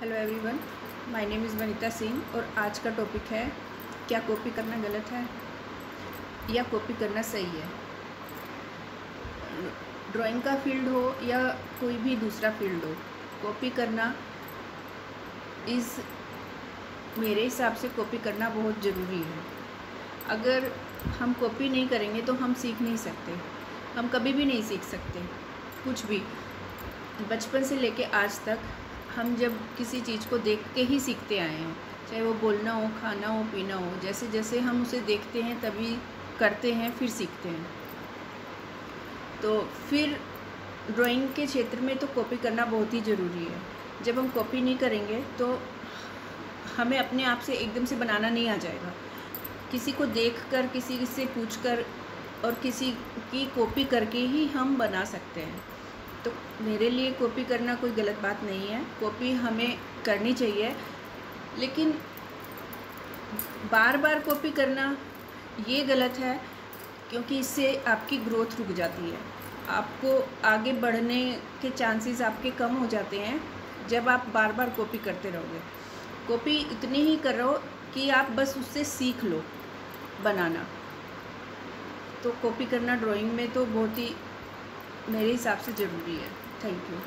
Hello everyone my name is Vanita Singh और आज का टॉपिक है, क्या कॉपी करना गलत है? या कॉपी करना सही है? ड्राइंग का फ़ील्ड हो या कोई भी दूसरा फ़ील्ड हो कॉपी करना इज़ मेरे हिसाब से कॉपी करना बहुत ज़रूरी है। अगर हम कॉपी नहीं करेंगे तो हम सीख नहीं सकते। हम कभी भी नहीं सीख सकते, कुछ भी। बचपन से लेके आज तक हम जब किसी चीज़ को देख के ही सीखते आए हैं, चाहे वो बोलना हो, खाना हो, पीना हो, जैसे जैसे हम उसे देखते हैं, तभी करते हैं, फिर सीखते हैं। तो फिर ड्राइंग के क्षेत्र में तो कॉपी करना बहुत ही ज़रूरी है। जब हम कॉपी नहीं करेंगे तो हमें अपने आप से एकदम से बनाना नहीं आ जाएगा। किसी को देख कर किसी से पूछ कर और किसी की कॉपी करके ही हम बना सकते हैं। तो मेरे लिए कॉपी करना कोई गलत बात नहीं है। कॉपी हमें करनी चाहिए। लेकिन बार बार कॉपी करना ये गलत है क्योंकि इससे आपकी ग्रोथ रुक जाती है। आपको आगे बढ़ने के चांसेस आपके कम हो जाते हैं जब आप बार बार कॉपी करते रहोगे। कॉपी इतनी ही करो कि आप बस उससे सीख लो बनाना। तो कॉपी करना ड्राइंग में तो बहुत ही मेरे हिसाब से ज़रूरी है। Thank you